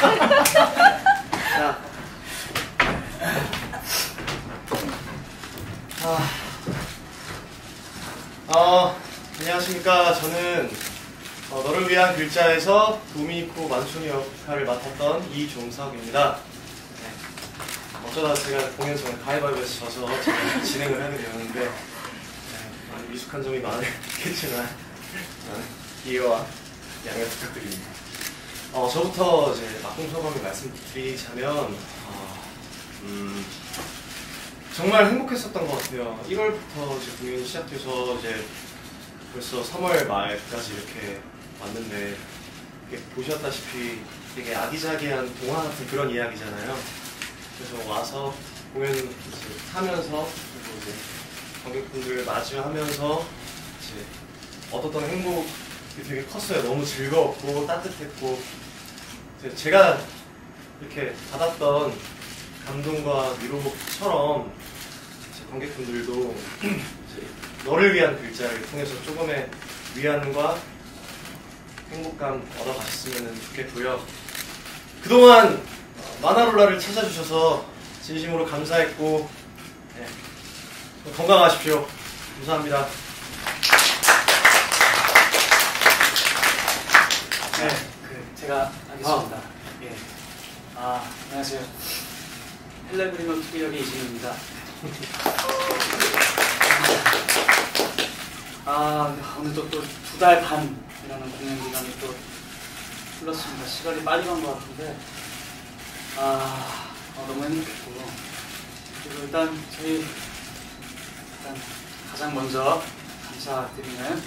자. 아. 어, 안녕하십니까. 저는 어, 너를 위한 글자에서 도미니코 만초니 역할을 맡았던 이종석입니다. 네. 어쩌다 제가 공연 전에 가위바위보에서 져서 진행을 하게 되었는데 네, 많이 미숙한 점이 많겠지만 이해와 양해 부탁드립니다. 어, 저부터 이제 막공 소감을 말씀드리자면 어, 음, 정말 행복했었던 것 같아요. 1월부터 이제 공연이 시작돼서 이제 벌써 3월 말까지 이렇게 왔는데 이렇게 보셨다시피 되게 아기자기한 동화 같은 그런 이야기잖아요. 그래서 와서 공연 이제 하면서 그리고 이제 관객분들 마주하면서 이제 얻었던 행복이 되게 컸어요. 너무 즐거웠고 따뜻했고 제가 이렇게 받았던 감동과 위로처럼 관객분들도 너를 위한 글자를 통해서 조금의 위안과 행복감 얻어가셨으면 좋겠고요. 그동안 마나롤라를 찾아주셔서 진심으로 감사했고 네, 건강하십시오. 감사합니다. 네, 그 제가 하겠습니다. 예. 아, 안녕하세요. 헬레브리노 특별역의 이진우입니다. 아, 오늘 또두 달 반이라는 공연 기간이 또 흘렀습니다. 시간이 빨리 간 것 같은데, 아, 어, 너무 행복했고, 그리고 일단 저희 일단 가장 먼저 감사드리는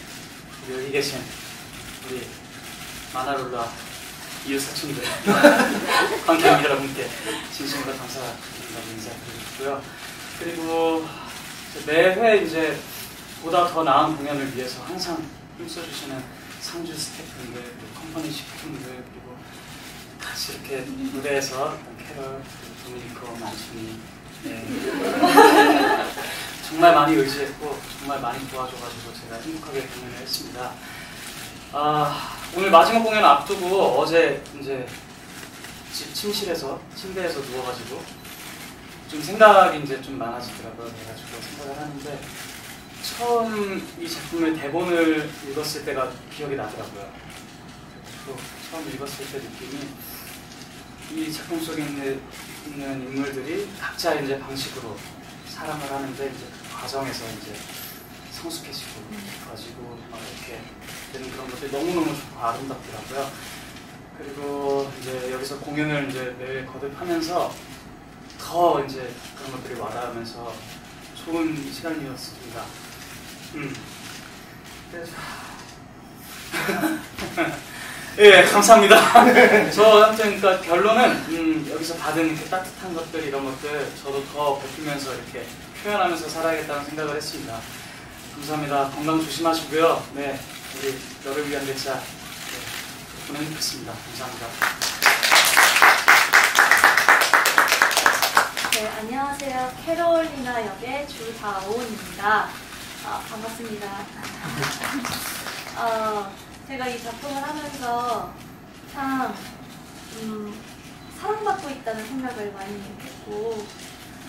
우리 여기 계신 우리 마나롤라 이웃 사촌들 관객 여러분께 진심으로 감사드린다고 인사드리고요. 그리고 매회 이제 보다 더 나은 공연을 위해서 항상 힘써주시는 상주 스태프분들, 컴퍼니 식품들 그리고 같이 이렇게 무대에서 캐럴, 도미니코, 만순이 네. 정말 많이 의지했고 정말 많이 도와줘가지고 제가 행복하게 공연을 했습니다. 아, 오늘 마지막 공연 앞두고 어제 이제 집 침실에서 침대에서 누워가지고 좀 생각이 이제 좀 많아지더라고요. 그래가지고 생각을 하는데 처음 이 작품의 대본을 읽었을 때가 기억이 나더라고요. 처음 읽었을 때 느낌이 이 작품 속에 있는, 있는 인물들이 각자 이제 방식으로 사랑을 하는데 이제 그 과정에서 이제 성숙해지고 가지고 막 이렇게 되는 그런 것들이 너무너무 아름답더라고요. 그리고 이제 여기서 공연을 이제 매일 거듭하면서 더 이제 그런 것들이 와닿으면서 좋은 시간이었습니다. 음. 예, 감사합니다. 저 아무튼 그러니까 결론은 음, 여기서 받은 이렇게 따뜻한 것들 이런 것들 저도 더 베풀면서 이렇게 표현하면서 살아야겠다는 생각을 했습니다. 감사합니다. 건강 조심하시고요. 네, 우리 너를 위한 대차 네, 행복했습니다. 감사합니다. 네, 안녕하세요. 캐롤리나 역의 주다온입니다. 아, 반갑습니다. 어, 제가 이 작품을 하면서 참 음, 사랑받고 있다는 생각을 많이 했고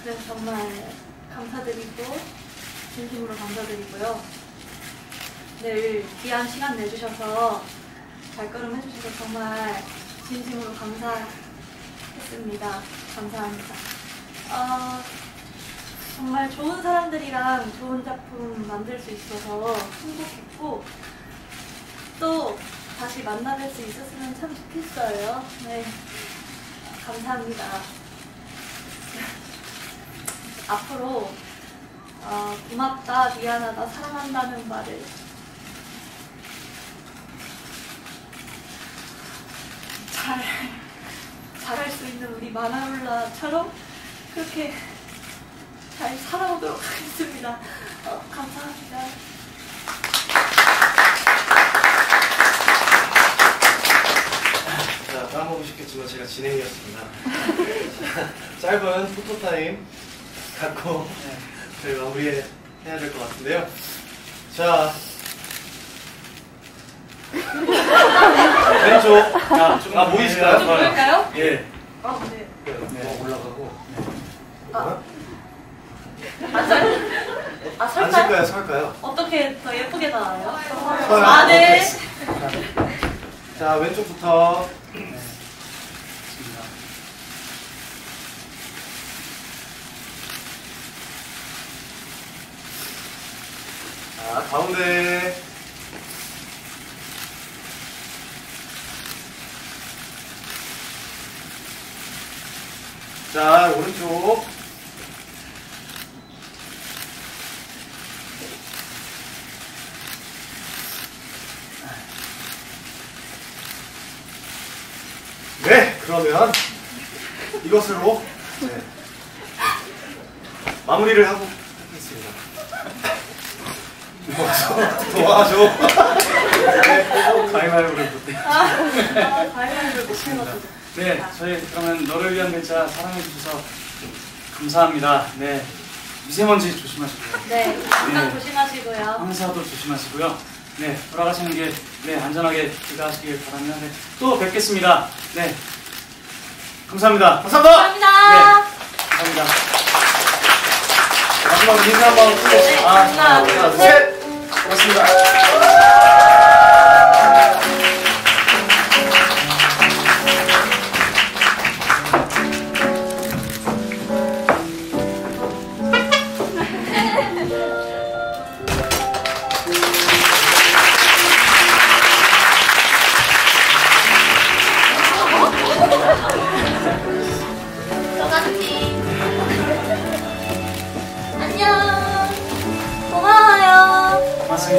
그래서 정말 감사드리고 진심으로 감사드리고요. 늘 귀한 시간 내주셔서 발걸음 해주셔서 정말 진심으로 감사했습니다. 감사합니다. 어, 정말 좋은 사람들이랑 좋은 작품 만들 수 있어서 행복했고 또 다시 만나뵐 수 있었으면 참 좋겠어요. 네, 감사합니다. 앞으로 어, 고맙다, 미안하다, 사랑한다는 말을 잘 잘할 수 있는 우리 마나룰라처럼 그렇게 잘 살아오도록 하겠습니다. 어, 감사합니다. 자, 까먹으셨겠지만 제가 진행이었습니다. 짧은 포토타임 갖고 네. 저희 마무리해야 될 것 같은데요. 자, 네, 좋아하죠. 야, 좀 아, 보이실까요? 좀 보일까요? 예. 아, 네. 네, 올라가고. 아, 안 설, 아, 설까요? 앉을까요? 설까요? 어떻게 더 예쁘게 나와요? 서요. 아, 네. 자, 왼쪽부터. 네. 좋습니다. 자, 가운데. 자, 오른쪽. 네, 그러면 이것으로 네, 마무리를 하고. 도와줘. 네, 가위바위보를 못해. 아, 아, 가위바위보를 못 해 가지고. 네, 저희 그러면 너를 위한 글자 사랑해 주셔서 감사합니다. 네, 미세먼지 조심하시고요. 네, 건강 네. 조심하시고요. 항사도 조심하시고요. 네, 돌아가시는 길, 네, 안전하게 귀가하시길 바랍니다. 네, 또 뵙겠습니다. 네, 감사합니다. 감사합니다. 감사합니다. 감사합니다. 마지막 인사 한번 네, 해주세요. 하나, 둘, 셋. 고맙습니다.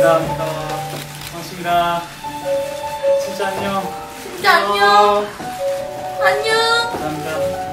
고맙습니다. 고맙습니다. 진짜 안녕. 진짜 안녕. 안녕. 감사합니다.